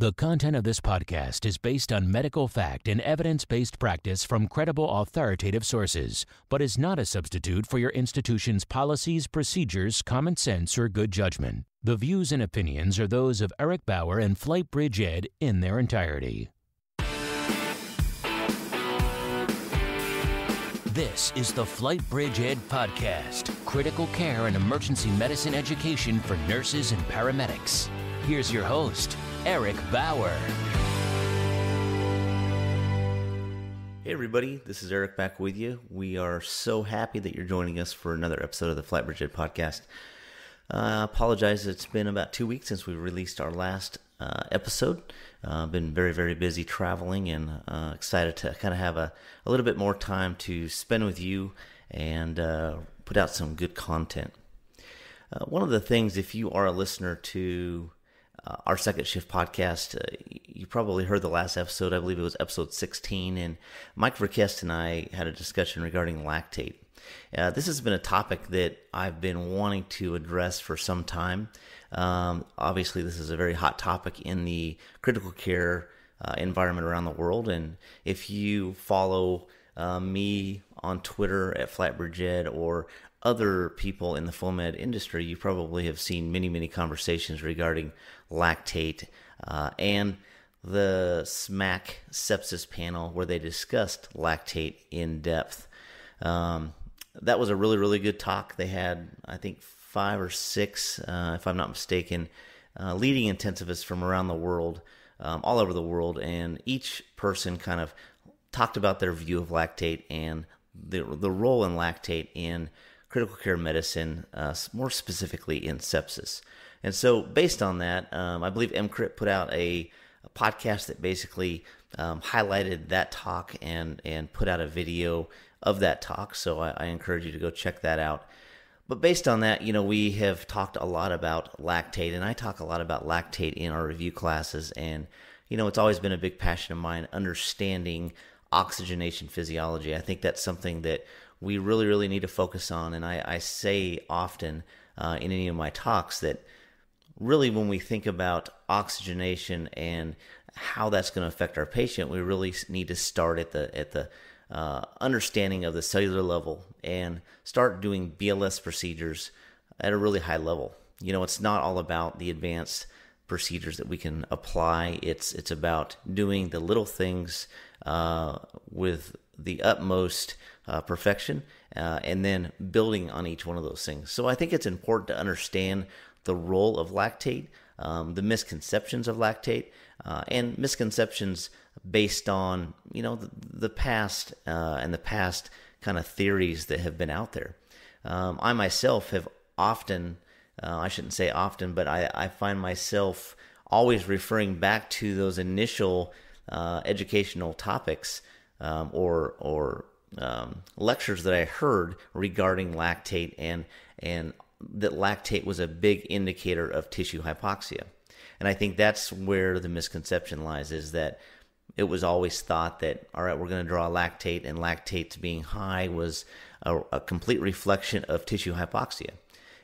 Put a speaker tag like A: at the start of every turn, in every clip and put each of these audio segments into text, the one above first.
A: The content of this podcast is based on medical fact and evidence based practice from credible authoritative sources, but is not a substitute for your institution's policies, procedures, common sense, or good judgment. The views and opinions are those of Eric Bauer and Flightbridge Ed in their entirety. This is the Flightbridge Ed Podcast critical care and emergency medicine education for nurses and paramedics. Here's your host, Eric Bauer.
B: Hey, everybody, this is Eric back with you. We are so happy that you're joining us for another episode of the Flightbridge Ed podcast. I uh, apologize, it's been about two weeks since we released our last uh, episode. Uh, I've been very, very busy traveling and uh, excited to kind of have a, a little bit more time to spend with you and uh, put out some good content. Uh, one of the things, if you are a listener to uh, our second shift podcast. Uh, you probably heard the last episode. I believe it was episode 16. And Mike Verkest and I had a discussion regarding lactate. Uh, this has been a topic that I've been wanting to address for some time. Um, obviously, this is a very hot topic in the critical care uh, environment around the world. And if you follow uh, me on Twitter at Flightbridge Ed or other people in the FOAMed industry, you probably have seen many, many conversations regarding lactate uh, and the SMACC sepsis panel where they discussed lactate in depth. Um, that was a really, really good talk. They had, I think, five or six, uh, if I'm not mistaken, uh, leading intensivists from around the world, um, all over the world, and each person kind of talked about their view of lactate and the the role in lactate in critical care medicine, uh, more specifically in sepsis. And so, based on that, um, I believe EMCrit put out a, a podcast that basically um, highlighted that talk and and put out a video of that talk. So I, I, encourage you to go check that out. But based on that, you know, we have talked a lot about lactate, and I talk a lot about lactate in our review classes. And you know, it's always been a big passion of mine understanding oxygenation physiology. I think that's something that we really, really need to focus on. And I, I say often uh, in any of my talks that really, when we think about oxygenation and how that's going to affect our patient, we really need to start at the at the uh, understanding of the cellular level and start doing BLS procedures at a really high level. You know, it's not all about the advanced procedures that we can apply. It's it's about doing the little things uh, with the utmost uh, perfection, uh, and then building on each one of those things. So I think it's important to understand the role of lactate, um, the misconceptions of lactate, uh, and misconceptions based on you know the, the past uh, and the past kind of theories that have been out there. Um, I myself have often, uh, I shouldn't say often, but I, I find myself always referring back to those initial uh, educational topics um, or or um, lectures that I heard regarding lactate and and that lactate was a big indicator of tissue hypoxia. And I think that's where the misconception lies is that it was always thought that all right, we're going to draw lactate and lactate being high was a, a, complete reflection of tissue hypoxia.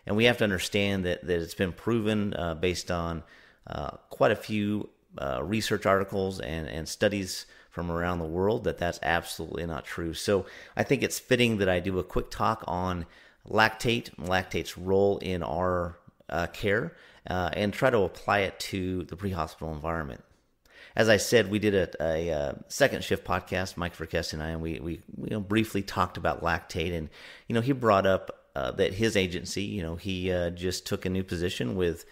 B: And we have to understand that, that it's been proven uh, based on uh, quite a few uh, research articles and, and studies from around the world that that's absolutely not true. So I think it's fitting that I do a quick talk on lactate, lactate's role in our uh, care, uh, and try to apply it to the pre-hospital environment. As I said, we did a, a, a uh, second shift podcast, Mike Verkest and I, and we, we you know, briefly talked about lactate. And, you know, he brought up uh, that his agency, you know, he uh, just took a new position with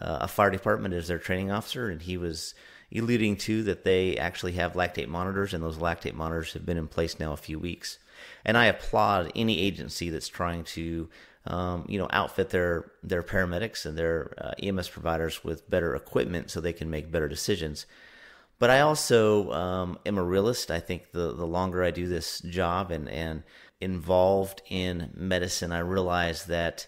B: uh, a fire department as their training officer, and he was alluding to that they actually have lactate monitors, and those lactate monitors have been in place now a few weeks. And I applaud any agency that's trying to, um, you know, outfit their their paramedics and their uh, EMS providers with better equipment so they can make better decisions. But I also um, am a realist. I think the the longer I do this job and and involved in medicine, I realize that.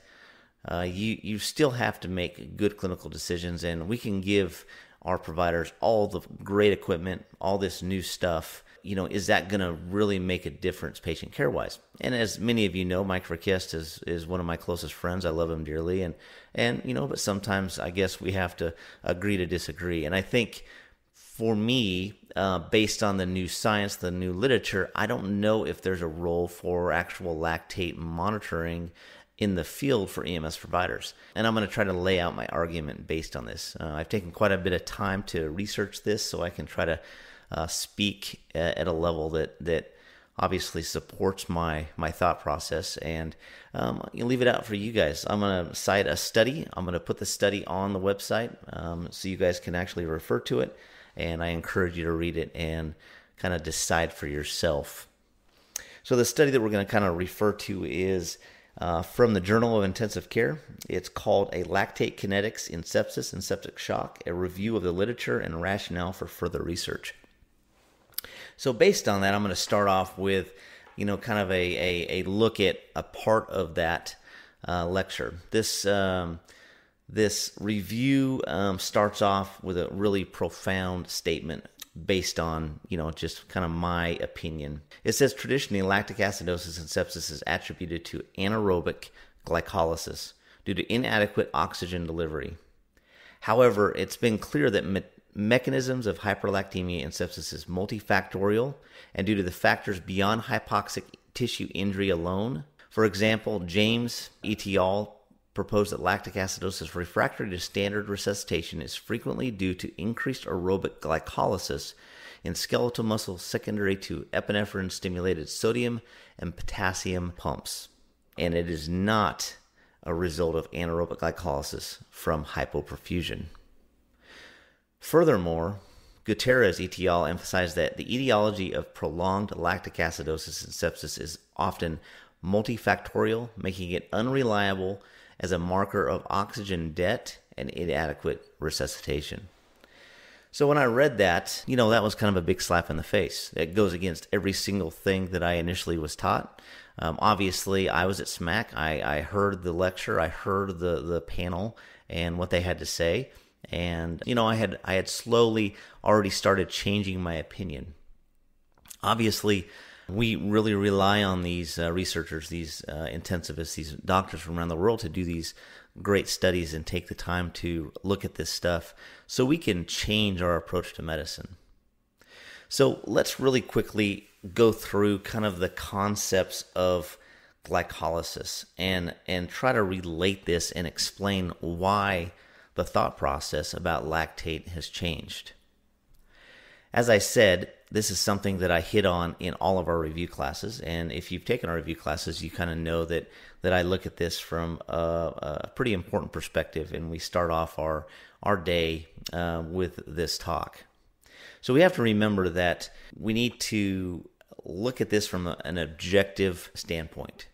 B: Uh, you you still have to make good clinical decisions, and we can give our providers all the great equipment, all this new stuff. You know, is that going to really make a difference patient care wise? And as many of you know, Mike Verkest is is one of my closest friends. I love him dearly, and and you know, but sometimes I guess we have to agree to disagree. And I think for me, uh, based on the new science, the new literature, I don't know if there's a role for actual lactate monitoring in the field for EMS providers. And I'm going to try to lay out my argument based on this. Uh, I've taken quite a bit of time to research this so I can try to uh, speak at a level that, that obviously supports my, my thought process. And um, you leave it out for you guys. I'm going to cite a study. I'm going to put the study on the website um, so you guys can actually refer to it. And I encourage you to read it and kind of decide for yourself. So the study that we're going to kind of refer to is uh, from the Journal of Intensive Care. It's called A Lactate Kinetics in Sepsis and Septic Shock, a review of the literature and rationale for further research. So, based on that, I'm going to start off with, you know, kind of a, a, a look at a part of that uh, lecture. This um, this review um, starts off with a really profound statement based on, you know, just kind of my opinion. It says traditionally lactic acidosis and sepsis is attributed to anaerobic glycolysis due to inadequate oxygen delivery. However, it's been clear that mechanisms of hyperlactemia and sepsis is multifactorial and due to the factors beyond hypoxic tissue injury alone. For example, James et al proposed that lactic acidosis refractory to standard resuscitation is frequently due to increased aerobic glycolysis in skeletal muscle secondary to epinephrine stimulated sodium and potassium pumps. And it is not a result of anaerobic glycolysis from hypoperfusion. Furthermore, Gutierrez et al. emphasized that the etiology of prolonged lactic acidosis and sepsis is often multifactorial, making it unreliable as a marker of oxygen debt and inadequate resuscitation. So when I read that, you know, that was kind of a big slap in the face. It goes against every single thing that I initially was taught. Um, obviously, I was at SMACC. I, I heard the lecture, I heard the, the panel and what they had to say. And, you know, I had I had slowly already started changing my opinion. Obviously, we really rely on these uh, researchers, these uh, intensivists, these doctors from around the world to do these great studies and take the time to look at this stuff so we can change our approach to medicine. So let's really quickly go through kind of the concepts of glycolysis and and try to relate this and explain why the thought process about lactate has changed. As I said, this is something that I hit on in all of our review classes. And if you've taken our review classes, you kind of know that that I look at this from a, a, pretty important perspective. And we start off our our day uh, with this talk. So we have to remember that we need to look at this from an objective standpoint.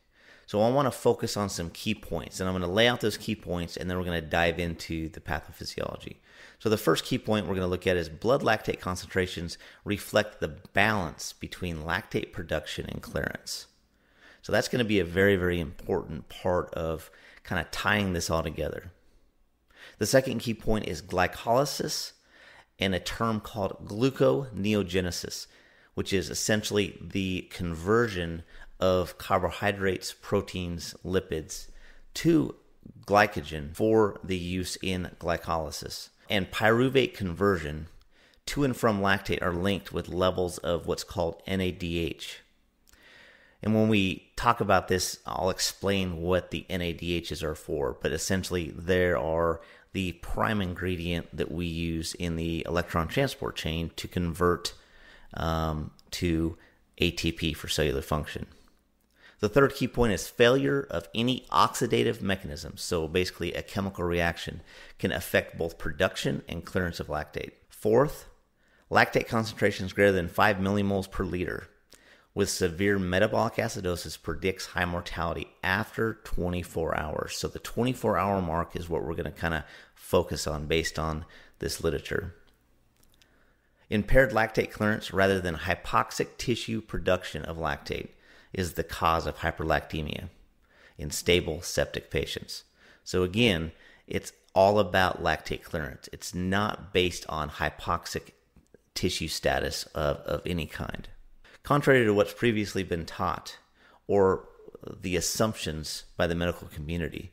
B: So I want to focus on some key points, and I'm going to lay out those key points, and then we're going to dive into the pathophysiology. So the first key point we're going to look at is blood lactate concentrations reflect the balance between lactate production and clearance. So that's going to be a very, very important part of kind of tying this all together. The second key point is glycolysis and a term called gluconeogenesis, which is essentially the conversion of carbohydrates, proteins, lipids to glycogen for the use in glycolysis and pyruvate conversion to and from lactate are linked with levels of what's called NADH. And when we talk about this, I'll explain what the NADHs are for, but essentially, there are the prime ingredient that we use in the electron transport chain to convert um, to ATP for cellular function. The third key point is failure of any oxidative mechanism, so basically a chemical reaction, can affect both production and clearance of lactate. Fourth, lactate concentrations greater than 5 millimoles per liter with severe metabolic acidosis predicts high mortality after 24 hours. So the 24 hour mark is what we're going to kind of focus on based on this literature. Impaired lactate clearance rather than hypoxic tissue production of lactate is the cause of hyperlactemia in stable septic patients. So, again, it's all about lactate clearance. It's not based on hypoxic tissue status of, of any kind. Contrary to what's previously been taught or the assumptions by the medical community,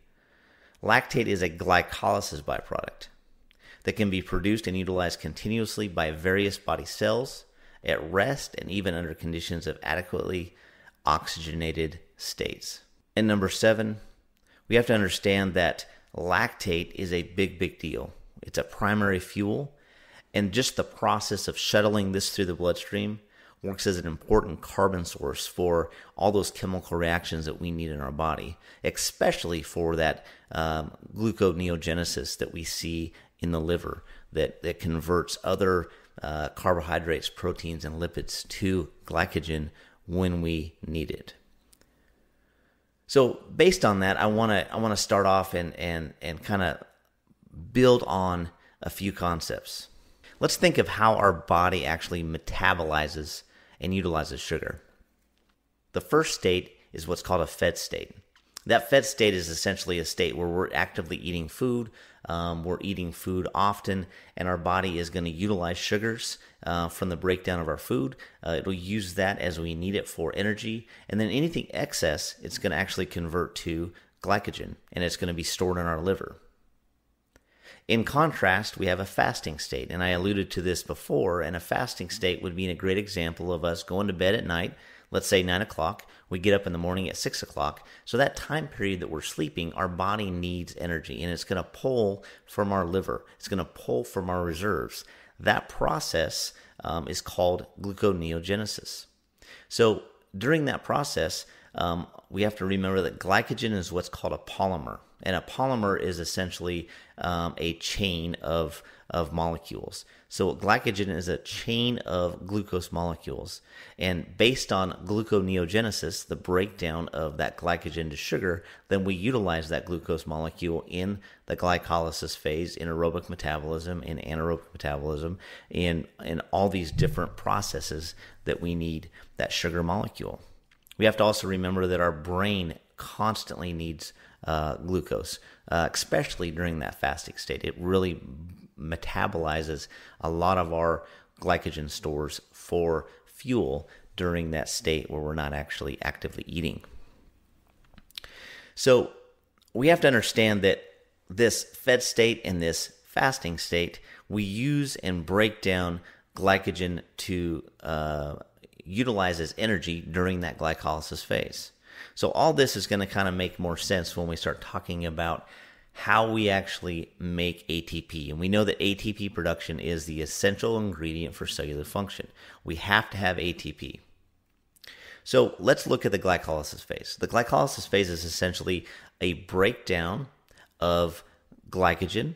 B: lactate is a glycolysis byproduct that can be produced and utilized continuously by various body cells at rest and even under conditions of adequately oxygenated states. And number seven, we have to understand that lactate is a big, big deal. It's a primary fuel, and just the process of shuttling this through the bloodstream works as an important carbon source for all those chemical reactions that we need in our body, especially for that um, gluconeogenesis that we see in the liver that, that converts other uh, carbohydrates, proteins, and lipids to glycogen when we need it. So, based on that, I want to I want to start off and and and kind of build on a few concepts. Let's think of how our body actually metabolizes and utilizes sugar. The first state is what's called a fed state. That fed state is essentially a state where we're actively eating food, um, we're eating food often, and our body is going to utilize sugars uh, from the breakdown of our food. Uh, it'll use that as we need it for energy, and then anything excess, it's going to actually convert to glycogen, and it's going to be stored in our liver. In contrast, we have a fasting state, and I alluded to this before, and a fasting state would be a great example of us going to bed at night, let's say 9 o'clock, we get up in the morning at 6 o'clock. So, that time period that we're sleeping, our body needs energy, and it's going to pull from our liver, it's going to pull from our reserves. That process um, is called gluconeogenesis. So, during that process, um, we have to remember that glycogen is what's called a polymer. And a polymer is essentially um, a chain of, of molecules. So glycogen is a chain of glucose molecules. And based on gluconeogenesis, the breakdown of that glycogen to sugar, then we utilize that glucose molecule in the glycolysis phase, in aerobic metabolism, in anaerobic metabolism, in, in all these different processes that we need that sugar molecule. We have to also remember that our brain constantly needs uh, glucose, uh, especially during that fasting state. It really metabolizes a lot of our glycogen stores for fuel during that state where we're not actually actively eating. So we have to understand that this fed state and this fasting state, we use and break down glycogen to uh, utilize as energy during that glycolysis phase. So all this is going to kind of make more sense when we start talking about how we actually make ATP. And we know that ATP production is the essential ingredient for cellular function. We have to have ATP. So let's look at the glycolysis phase. The glycolysis phase is essentially a breakdown of glycogen.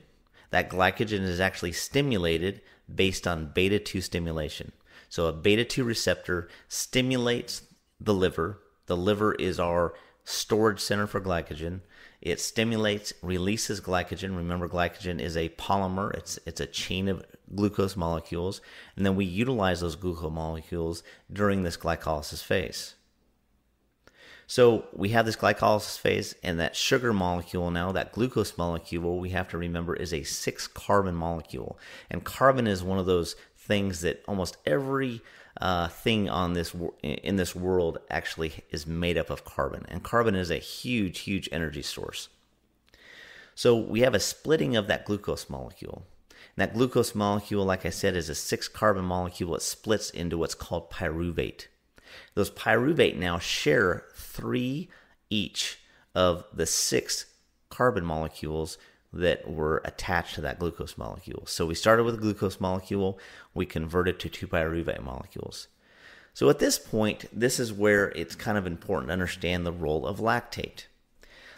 B: That glycogen is actually stimulated based on beta 2 stimulation. So a beta 2 receptor stimulates the liver the liver is our storage center for glycogen. It stimulates, releases glycogen. Remember, glycogen is a polymer. It's it's a chain of glucose molecules, and then we utilize those glucose molecules during this glycolysis phase. So we have this glycolysis phase, and that sugar molecule now, that glucose molecule, we have to remember is a six carbon molecule, and carbon is one of those things that almost every uh, thing on this in this world actually is made up of carbon, and carbon is a huge, huge energy source. So we have a splitting of that glucose molecule. And that glucose molecule, like I said, is a six carbon molecule. It splits into what's called pyruvate. Those pyruvate now share three each of the six carbon molecules that were attached to that glucose molecule. So we started with a glucose molecule, we converted to two pyruvate molecules. So at this point, this is where it's kind of important to understand the role of lactate.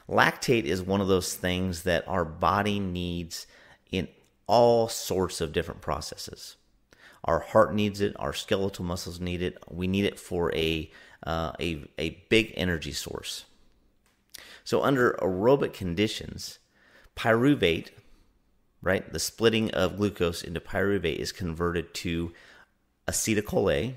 B: Lactate is one of those things that our body needs in all sorts of different processes. Our heart needs it, our skeletal muscles need it, we need it for a, uh, a, a big energy source. So, under aerobic conditions, Pyruvate, right, the splitting of glucose into pyruvate is converted to acetyl A.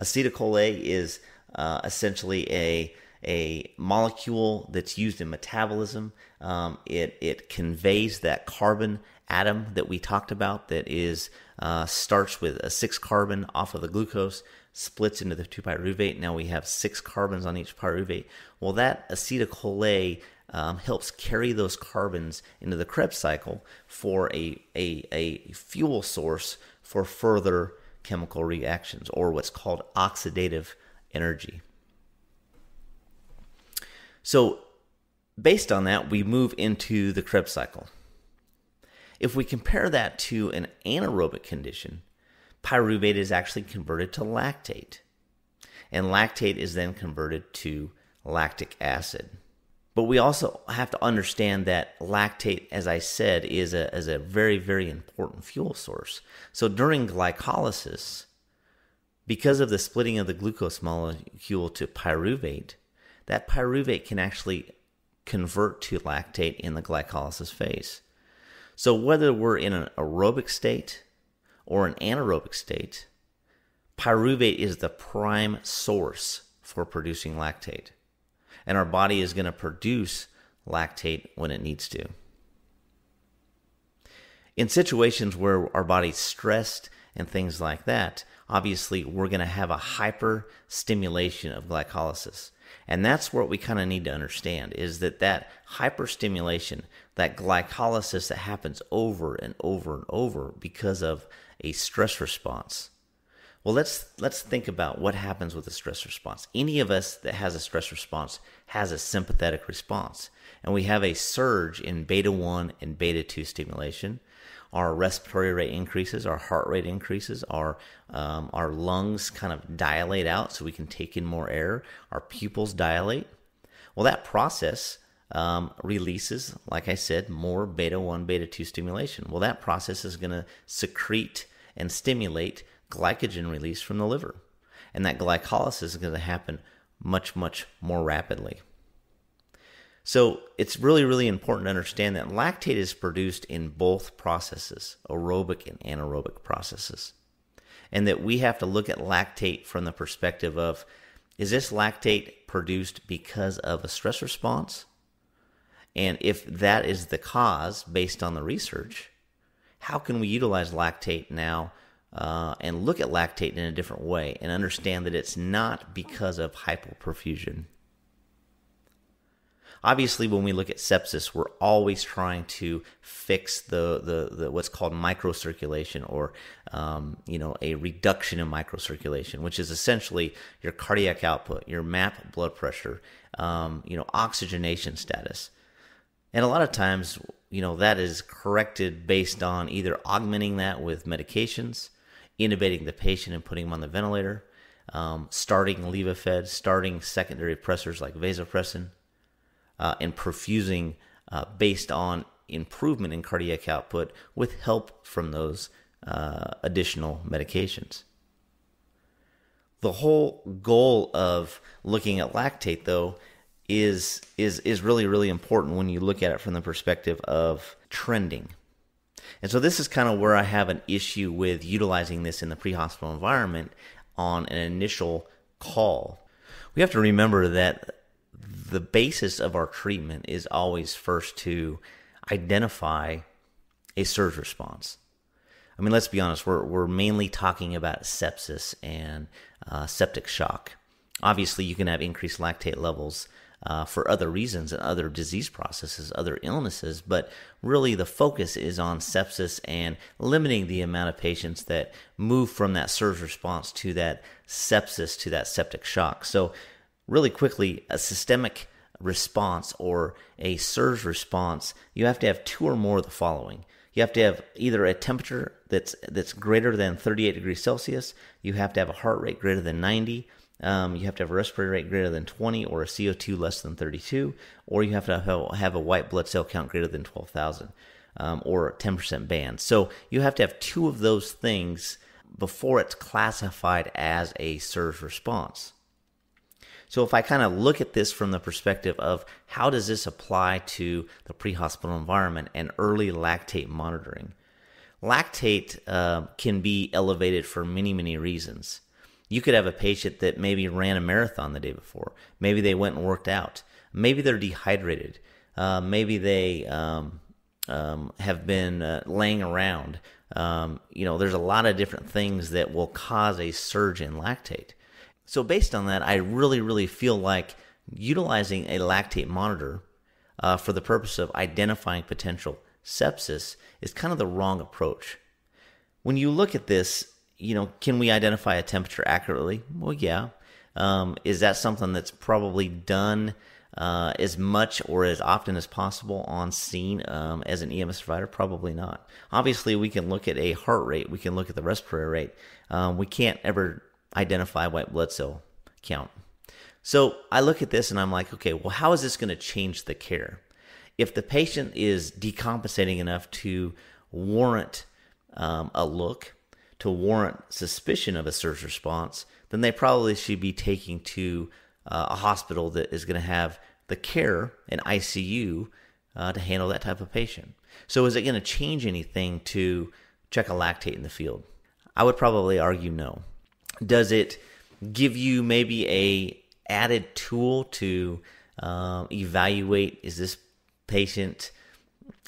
B: Acetyl A is uh, essentially a a molecule that's used in metabolism. Um, it it conveys that carbon atom that we talked about that is uh, starts with a six carbon off of the glucose, splits into the 2 pyruvate. Now we have six carbons on each pyruvate. Well, that acetyl CoA um, helps carry those carbons into the Krebs cycle for a, a, a fuel source for further chemical reactions or what's called oxidative energy. So, based on that, we move into the Krebs cycle. If we compare that to an anaerobic condition, pyruvate is actually converted to lactate, and lactate is then converted to lactic acid. But we also have to understand that lactate, as I said, is a, is a very, very important fuel source. So during glycolysis, because of the splitting of the glucose molecule to pyruvate, that pyruvate can actually convert to lactate in the glycolysis phase. So whether we're in an aerobic state or an anaerobic state, pyruvate is the prime source for producing lactate and our body is going to produce lactate when it needs to. In situations where our body's stressed and things like that, obviously we're going to have a hyper stimulation of glycolysis. And that's what we kind of need to understand is that that hyperstimulation, that glycolysis that happens over and over and over because of a stress response, well, let's let's think about what happens with a stress response. Any of us that has a stress response has a sympathetic response, and we have a surge in beta one and beta two stimulation. Our respiratory rate increases, our heart rate increases, our um, our lungs kind of dilate out so we can take in more air. Our pupils dilate. Well, that process um, releases, like I said, more beta 1, beta 2 stimulation. Well, that process is going to secrete and stimulate glycogen release from the liver. And that glycolysis is going to happen much, much more rapidly. So it's really, really important to understand that lactate is produced in both processes, aerobic and anaerobic processes. And that we have to look at lactate from the perspective of is this lactate produced because of a stress response? And if that is the cause based on the research, how can we utilize lactate now uh, and look at lactate in a different way and understand that it's not because of hypoperfusion. Obviously, when we look at sepsis, we're always trying to fix the, the, the what's called microcirculation or um, you know a reduction in microcirculation, which is essentially your cardiac output, your MAP blood pressure, um, you know oxygenation status. And a lot of times, you know, that is corrected based on either augmenting that with medications, intubating the patient and putting them on the ventilator, um, starting Levophed, starting secondary pressors like vasopressin, uh, and perfusing uh, based on improvement in cardiac output with help from those uh, additional medications. The whole goal of looking at lactate, though, is is is really really important when you look at it from the perspective of trending. And so this is kind of where I have an issue with utilizing this in the pre-hospital environment on an initial call. We have to remember that the basis of our treatment is always first to identify a SIRS response. I mean, let's be honest, we're, we're mainly talking about sepsis and uh, septic shock. Obviously, you can have increased lactate levels uh, for other reasons and other disease processes, other illnesses. But really, the focus is on sepsis and limiting the amount of patients that move from that SIRS response to that sepsis to that septic shock. So, really quickly, a systemic response or a SIRS response, you have to have two or more of the following. You have to have either a temperature that's that's greater than 38 degrees Celsius. You have to have a heart rate greater than 90 um, you have to have a respiratory rate greater than 20 or a CO2 less than 32, or you have to have, have a white blood cell count greater than 12,000 um, or 10% band. So you have to have two of those things before it's classified as a SIRS response. So if I kind of look at this from the perspective of how does this apply to the pre-hospital environment and early lactate monitoring, lactate uh, can be elevated for many, many reasons. You could have a patient that maybe ran a marathon the day before. Maybe they went and worked out. Maybe they're dehydrated. Uh, maybe they, um, um, have been uh, laying around. Um, you know, there's a lot of different things that will cause a surge in lactate. So, based on that, I really, really feel like utilizing a lactate monitor uh, for the purpose of identifying potential sepsis is kind of the wrong approach. When you look at this, you know, can we identify a temperature accurately? Well, yeah. Um, is that something that's probably done uh, as much or as often as possible on scene um, as an EMS provider? Probably not. Obviously, we can look at a heart rate, we can look at the respiratory rate. Um, we can't ever identify white blood cell count. So I look at this and I'm like, okay, well, how is this going to change the care? If the patient is decompensating enough to warrant um, a look, to warrant suspicion of a SIRS response, then they probably should be taking to uh, a hospital that is going to have the care and ICU uh, to handle that type of patient. So, is it going to change anything to check a lactate in the field? I would probably argue no. Does it give you maybe a added tool to um, evaluate is this patient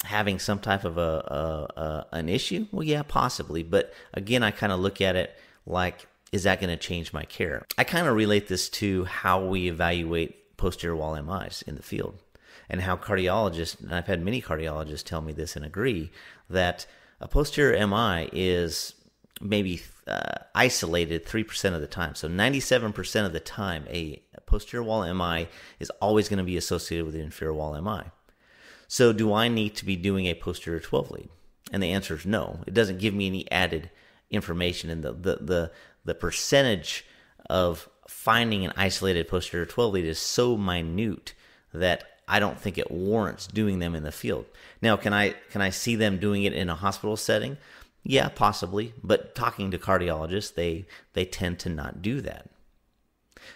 B: having some type of a, a, a an issue? Well, yeah, possibly. But again, I kind of look at it like, is that going to change my care? I kind of relate this to how we evaluate posterior wall MIs in the field, and how cardiologists, and I've had many cardiologists tell me this and agree that a posterior MI is maybe uh, isolated 3% of the time. So 97% of the time, a, a posterior wall MI is always going to be associated with an inferior wall MI. So, do I need to be doing a posterior 12 lead? And the answer is no. It doesn't give me any added information. And the, the, the, the percentage of finding an isolated posterior 12 lead is so minute that I don't think it warrants doing them in the field. Now, can I can I see them doing it in a hospital setting? Yeah, possibly, but talking to cardiologists, they they tend to not do that.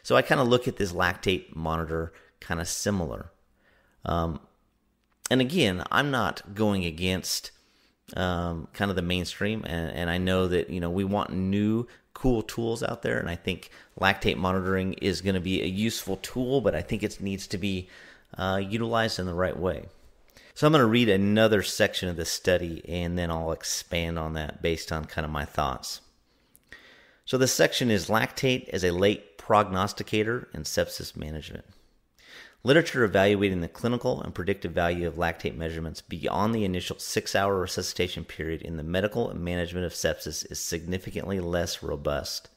B: So I kind of look at this lactate monitor kind of similar. Um, and again, I'm not going against um, kind of the mainstream, and, and I know that you know we want new cool tools out there, and I think lactate monitoring is going to be a useful tool, but I think it needs to be uh, utilized in the right way. So I'm going to read another section of this study and then I'll expand on that based on kind of my thoughts. So this section is lactate as a late prognosticator in sepsis management. Literature evaluating the clinical and predictive value of lactate measurements beyond the initial six hour resuscitation period in the medical management of sepsis is significantly less robust.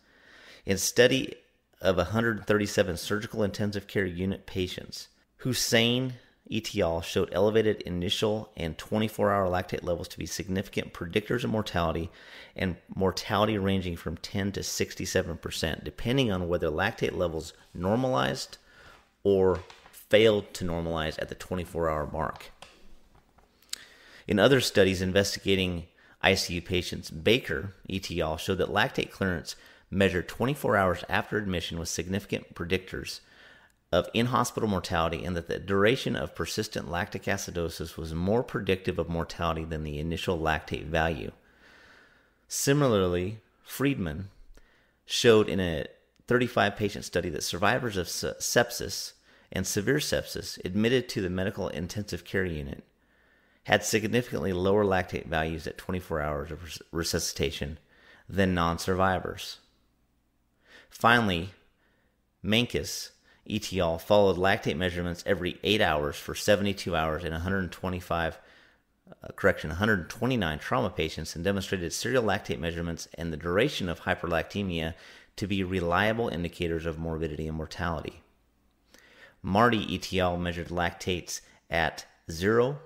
B: In study of 137 surgical intensive care unit patients, Husain ETL showed elevated initial and 24 hour lactate levels to be significant predictors of mortality and mortality ranging from 10 to 67%, depending on whether lactate levels normalized or failed to normalize at the 24 hour mark. In other studies investigating ICU patients, Bakker et al. showed that lactate clearance measured 24 hours after admission was significant predictors of in hospital mortality and that the duration of persistent lactic acidosis was more predictive of mortality than the initial lactate value. Similarly, Friedman showed in a 35 patient study that survivors of sepsis and severe sepsis admitted to the medical intensive care unit had significantly lower lactate values at 24 hours of resuscitation than non survivors. Finally, Manikis al. followed lactate measurements every 8 hours for 72 hours in 125 uh, correction 129 trauma patients and demonstrated serial lactate measurements and the duration of hyperlactemia to be reliable indicators of morbidity and mortality. Marty ETL measured lactates at 0,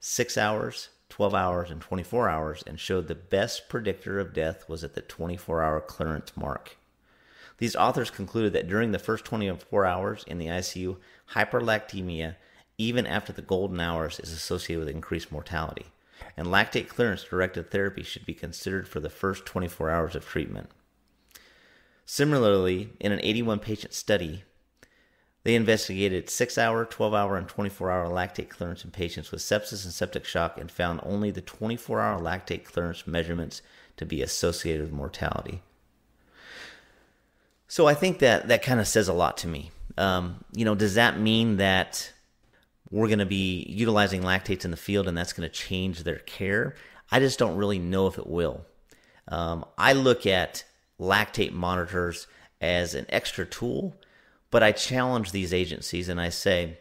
B: 6 hours, 12 hours, and 24 hours and showed the best predictor of death was at the 24 hour clearance mark. These authors concluded that during the first 24 hours in the ICU, hyperlactemia, even after the golden hours, is associated with increased mortality, and lactate clearance directed therapy should be considered for the first 24 hours of treatment. Similarly, in an 81 patient study, they investigated 6 hour, 12 hour, and 24 hour lactate clearance in patients with sepsis and septic shock and found only the 24 hour lactate clearance measurements to be associated with mortality. So I think that that kind of says a lot to me. Um, you know, does that mean that we're going to be utilizing lactates in the field and that's going to change their care. I just don't really know if it will. Um, I look at lactate monitors as an extra tool, but I challenge these agencies and I say,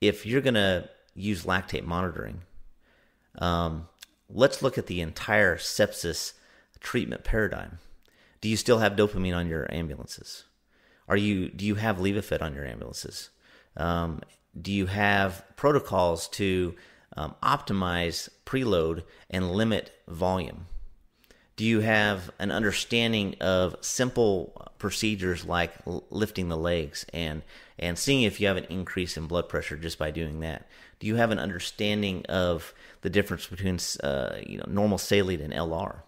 B: if you're going to use lactate monitoring, um, let's look at the entire sepsis treatment paradigm. Do you still have dopamine on your ambulances? Are you do you have Levophed on your ambulances? Um, do you have protocols to um, optimize preload and limit volume? Do you have an understanding of simple procedures like lifting the legs and and seeing if you have an increase in blood pressure just by doing that? Do you have an understanding of the difference between uh, you know normal saline and LR?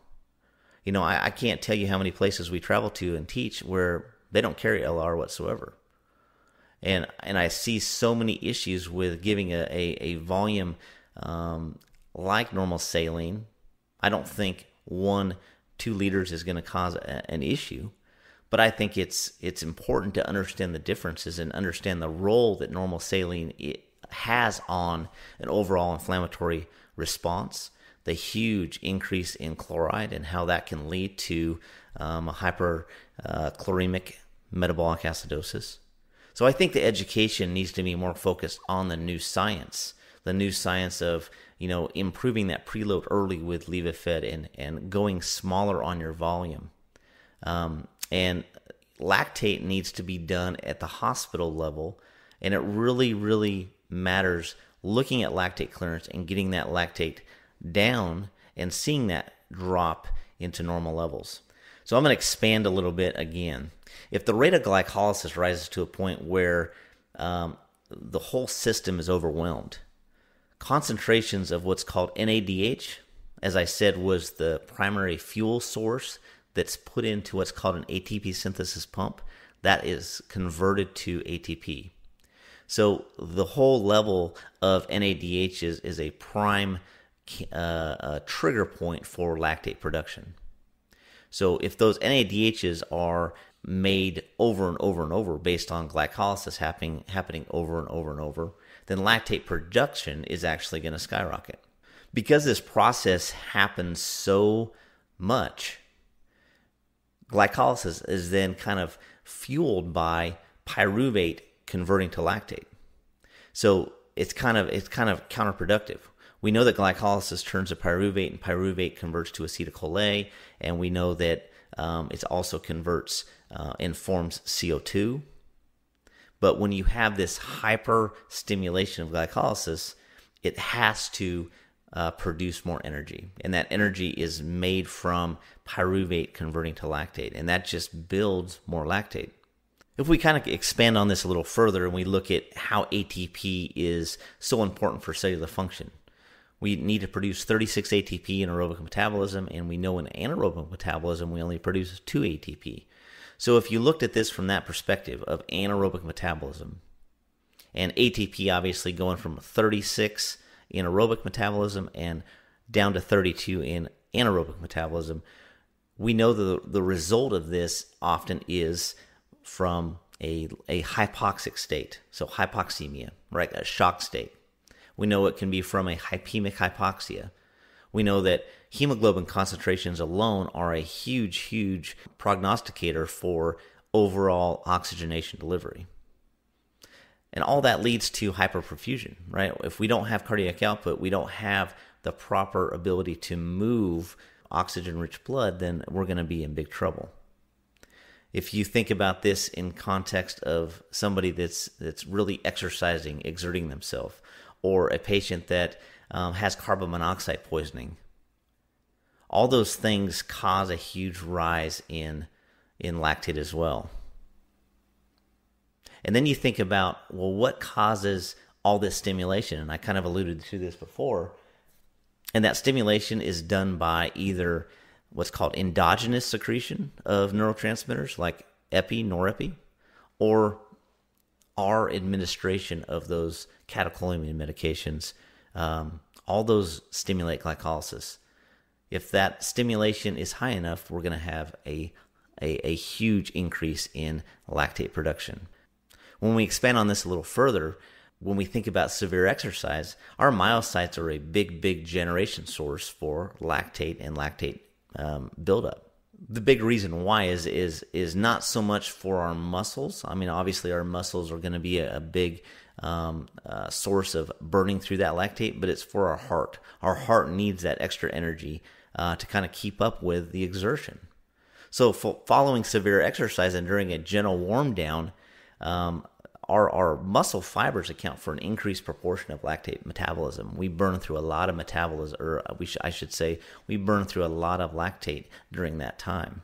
B: You know, I, I can't tell you how many places we travel to and teach where they don't carry LR whatsoever and and I see so many issues with giving a a, a volume um, like normal saline. I don't think one two liters is going to cause a, an issue, but I think it's it's important to understand the differences and understand the role that normal saline has on an overall inflammatory response. The huge increase in chloride and how that can lead to um, a hyperchloremic uh, metabolic acidosis so I think the education needs to be more focused on the new science, the new science of you know improving that preload early with Levophed and and going smaller on your volume, um, and lactate needs to be done at the hospital level, and it really really matters looking at lactate clearance and getting that lactate down and seeing that drop into normal levels. So I'm going to expand a little bit again. If the rate of glycolysis rises to a point where um, the whole system is overwhelmed, concentrations of what's called NADH, as I said, was the primary fuel source that's put into what's called an ATP synthesis pump, that is converted to ATP. So the whole level of NADH is, is a prime uh, trigger point for lactate production. So if those NADHs are made over and over and over based on glycolysis happening happening over and over and over, then lactate production is actually going to skyrocket. Because this process happens so much, glycolysis is then kind of fueled by pyruvate converting to lactate. So it's kind of it's kind of counterproductive. We know that glycolysis turns to pyruvate, and pyruvate converts to acetyl CoA, and we know that um, it also converts uh, and forms CO2. But when you have this hyper stimulation of glycolysis, it has to uh, produce more energy. And that energy is made from pyruvate converting to lactate. And that just builds more lactate. If we kind of expand on this a little further and we look at how ATP is so important for cellular function, we need to produce 36 ATP in aerobic metabolism, and we know in anaerobic metabolism we only produce 2 ATP. So if you looked at this from that perspective of anaerobic metabolism, and ATP obviously going from 36 in aerobic metabolism and down to 32 in anaerobic metabolism, we know the, the result of this often is from a, a hypoxic state, so hypoxemia, right, a shock state. We know it can be from a hypemic hypoxia. We know that hemoglobin concentrations alone are a huge, huge prognosticator for overall oxygenation delivery. And all that leads to hyperperfusion, right? If we don't have cardiac output, we don't have the proper ability to move oxygen rich blood, then we're going to be in big trouble. If you think about this in context of somebody that's that's really exercising, exerting themselves, or a patient that um, has carbon monoxide poisoning. All those things cause a huge rise in in lactate as well. And then you think about, well, what causes all this stimulation? And I kind of alluded to this before. And that stimulation is done by either what's called endogenous secretion of neurotransmitters like epi, norepi, or our administration of those catecholamine medications, um, all those stimulate glycolysis. If that stimulation is high enough, we're going to have a, a, a huge increase in lactate production. When we expand on this a little further, when we think about severe exercise, our myocytes are a big, big generation source for lactate and lactate um, buildup. The big reason why is is is not so much for our muscles. I mean, obviously, our muscles are going to be a, a big um, uh, source of burning through that lactate, but it's for our heart. Our heart needs that extra energy uh, to kind of keep up with the exertion. So, following severe exercise and during a gentle warm down, um, our, our muscle fibers account for an increased proportion of lactate metabolism. We burn through a lot of metabolism, or we sh- I should say, we burn through a lot of lactate during that time.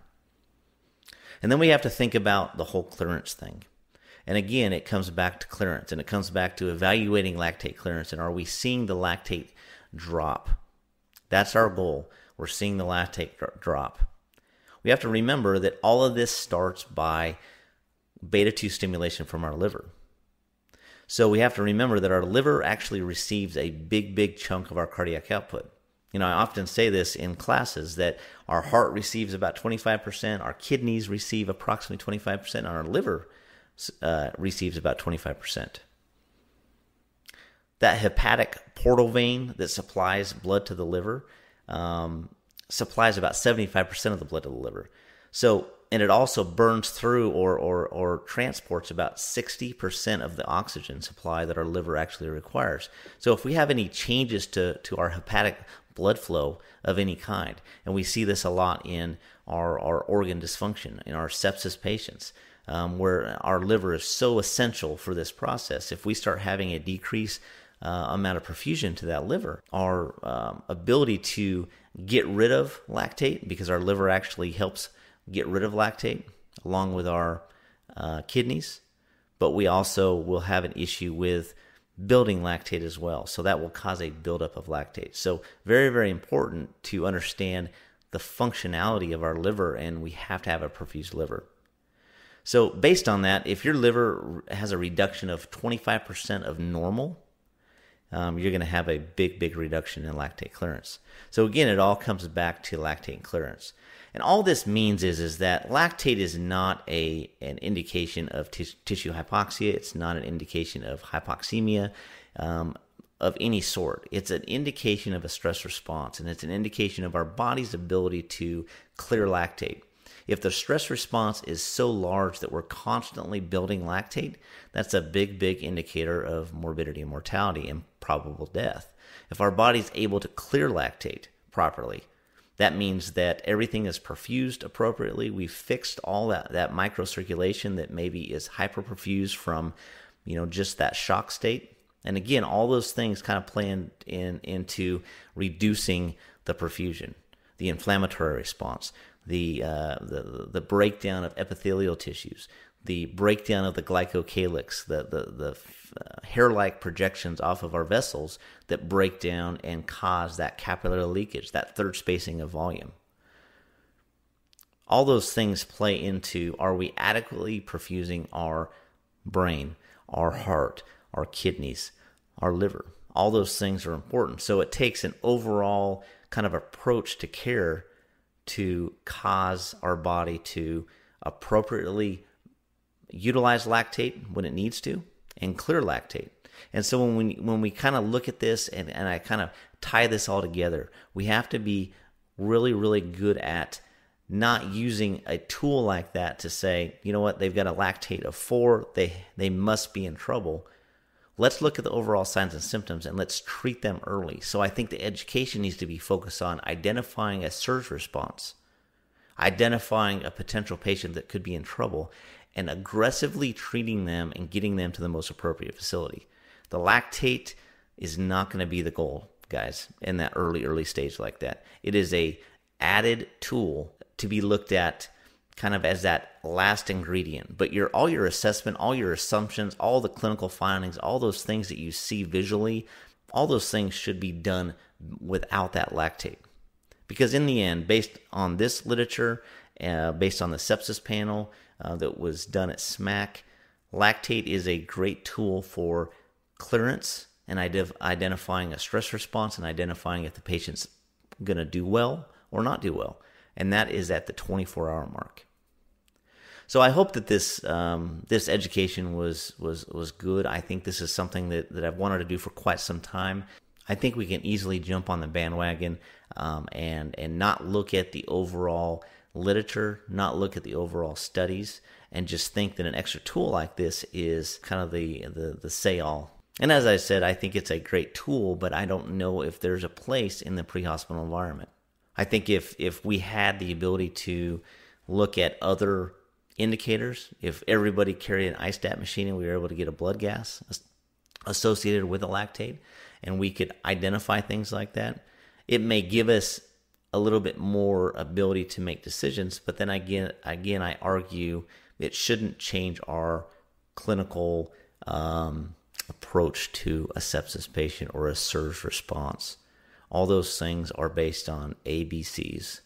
B: And then we have to think about the whole clearance thing. And again, it comes back to clearance and it comes back to evaluating lactate clearance. And are we seeing the lactate drop? That's our goal. We're seeing the lactate drop. We have to remember that all of this starts by beta 2 stimulation from our liver. So we have to remember that our liver actually receives a big, big chunk of our cardiac output. You know, I often say this in classes that our heart receives about 25%, our kidneys receive approximately 25%, and our liver uh, receives about 25%. That hepatic portal vein that supplies blood to the liver um, supplies about 75% of the blood to the liver. So, and it also burns through or, or, or transports about 60% of the oxygen supply that our liver actually requires. So, if we have any changes to, to our hepatic blood flow of any kind, and we see this a lot in our, our organ dysfunction, in our sepsis patients, um, where our liver is so essential for this process, if we start having a decrease uh, amount of perfusion to that liver, our um, ability to get rid of lactate because our liver actually helps get rid of lactate along with our uh, kidneys, but we also will have an issue with building lactate as well. So that will cause a buildup of lactate. So, very, very important to understand the functionality of our liver, and we have to have a perfused liver. So, based on that, if your liver has a reduction of 25% of normal, um, you're going to have a big, big reduction in lactate clearance. So again, it all comes back to lactate clearance. And all this means is, is that lactate is not a, an indication of tissue hypoxia. It's not an indication of hypoxemia um, of any sort. It's an indication of a stress response, and it's an indication of our body's ability to clear lactate. If the stress response is so large that we're constantly building lactate, that's a big, big indicator of morbidity and mortality and probable death. If our body's able to clear lactate properly, that means that everything is perfused appropriately. We've fixed all that, that microcirculation that maybe is hyperperfused from, you know, just that shock state. And again, all those things kind of play in, in into reducing the perfusion, the inflammatory response, the, uh, the, the breakdown of epithelial tissues, the breakdown of the glycocalyx, the, the, the uh, hair-like projections off of our vessels that break down and cause that capillary leakage, that third spacing of volume. All those things play into are we adequately perfusing our brain, our heart, our kidneys, our liver? All those things are important. So it takes an overall kind of approach to care to cause our body to appropriately utilize lactate when it needs to and clear lactate. And so when we when we kind of look at this and, and I kind of tie this all together, we have to be really, really good at not using a tool like that to say, you know what, they've got a lactate of four, they they must be in trouble. Let's look at the overall signs and symptoms and let's treat them early. So I think the education needs to be focused on identifying a SIRS response, identifying a potential patient that could be in trouble, and aggressively treating them and getting them to the most appropriate facility. The lactate is not going to be the goal, guys, in that early, early stage like that. It is a added tool to be looked at kind of as that last ingredient. But your all your assessment, all your assumptions, all the clinical findings, all those things that you see visually, all those things should be done without that lactate. Because in the end, based on this literature, uh, based on the sepsis panel uh, that was done at SMACC, lactate is a great tool for clearance and identifying a stress response and identifying if the patient's going to do well or not do well. And that is at the 24 hour mark. So I hope that this um, this education was was was good. I think this is something that, that I've wanted to do for quite some time. I think we can easily jump on the bandwagon um, and and not look at the overall literature, not look at the overall studies, and just think that an extra tool like this is kind of the the, the say all. And as I said, I think it's a great tool, but I don't know if there's a place in the pre-hospital environment. I think if if we had the ability to look at other indicators. If everybody carried an iStat machine and we were able to get a blood gas associated with a lactate, and we could identify things like that, it may give us a little bit more ability to make decisions. But then again, again, I argue it shouldn't change our clinical um, approach to a sepsis patient or a SIRS response. All those things are based on ABCs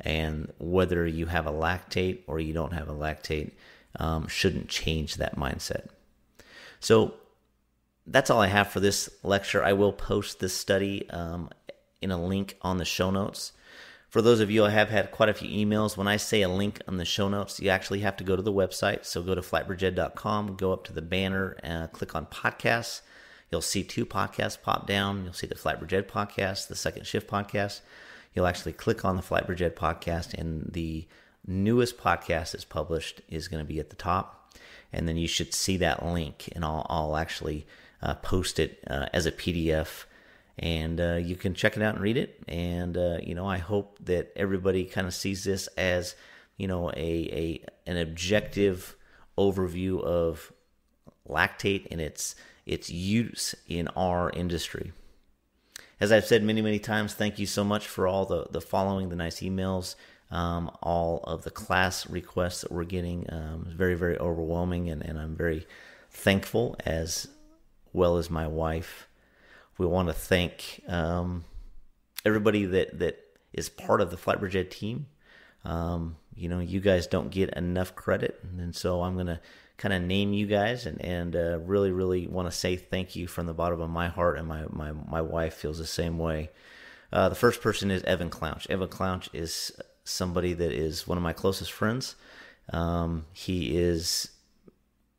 B: and whether you have a lactate or you don't have a lactate um, shouldn't change that mindset. So that's all I have for this lecture. I will post this study um, in a link on the show notes. For those of you, I have had quite a few emails. When I say a link on the show notes, you actually have to go to the website. So go to flightbridgeed.com, go up to the banner, uh, click on podcasts. You'll see two podcasts pop down. You'll see the Flightbridge Ed podcast, the Second Shift podcast you'll actually click on the Flightbridge Ed podcast, and the newest podcast that's published is going to be at the top. And then you should see that link, and I'll, I'll actually uh, post it uh, as a PDF. And uh, you can check it out and read it. And, uh, you know, I hope that everybody kind of sees this as, you know, a, a an objective overview of lactate and its its use in our industry as I've said many, many times, thank you so much for all the, the following, the nice emails, um, all of the class requests that we're getting. Um, very, very overwhelming, and, and I'm very thankful as well as my wife. We want to thank um, everybody that, that is part of the Flightbridge Ed team. Um, you know, you guys don't get enough credit, and so I'm going to kind of name you guys and and uh, really really want to say thank you from the bottom of my heart and my my my wife feels the same way. Uh, the first person is Evan Clouch. Evan Clouch is somebody that is one of my closest friends. Um, he is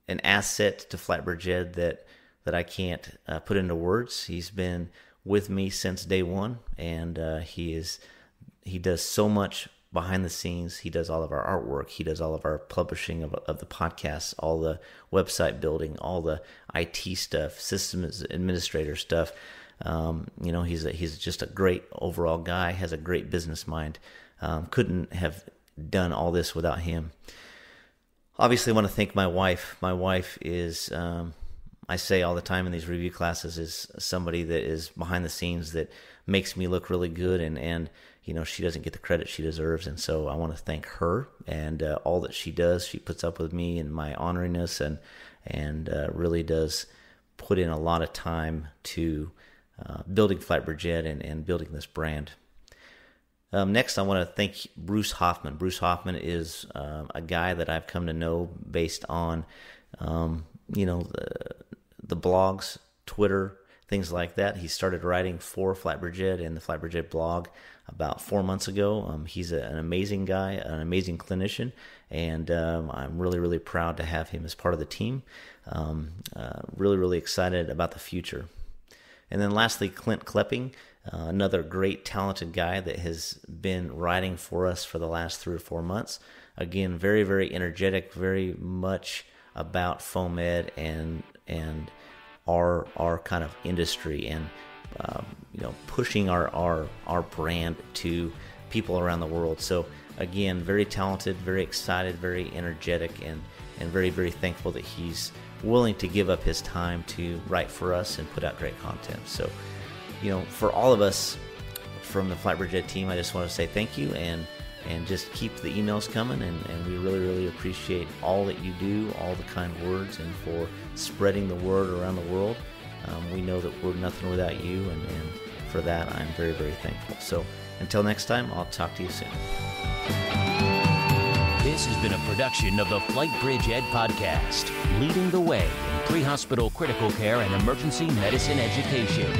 B: an asset to Flightbridge Ed that that I can't uh, put into words. He's been with me since day one, and uh, he is he does so much behind the scenes. He does all of our artwork. He does all of our publishing of, of the podcasts, all the website building, all the IT stuff, systems administrator stuff. Um, you know, he's a, he's just a great overall guy. Has a great business mind. Um, couldn't have done all this without him. Obviously, I want to thank my wife. My wife is. Um, I say all the time in these review classes is somebody that is behind the scenes that makes me look really good and and you know she doesn't get the credit she deserves. And so i want to thank her and uh, all that she does. She puts up with me and my honoriness and and uh, really does put in a lot of time to uh, building flightbridge ed and, and building this brand. Um, next i want to thank bruce hoffman. Bruce hoffman is um, a guy that i've come to know based on um, you know the, the blogs twitter things like that. He started writing for Flightbridge Ed and the Flightbridge Ed blog about four months ago. Um, he's a, an amazing guy, an amazing clinician, and um, I'm really, really proud to have him as part of the team. Um, uh, really, really excited about the future. And then lastly, Clint Klepping, uh, another great, talented guy that has been writing for us for the last three or four months. Again, very, very energetic, very much about foam ed and and our our kind of industry and um, you know pushing our, our our brand to people around the world. So again, very talented, very excited, very energetic, and and very very thankful that he's willing to give up his time to write for us and put out great content. So you know, for all of us from the Flightbridge Ed team, I just want to say thank you and and just keep the emails coming and, and we really really appreciate all that you do all the kind words and for spreading the word around the world um, we know that we're nothing without you and, and for that i'm very very thankful. So until next time i'll talk to you soon.
A: This has been a production of the flight bridge ed podcast leading the way in pre-hospital critical care and emergency medicine education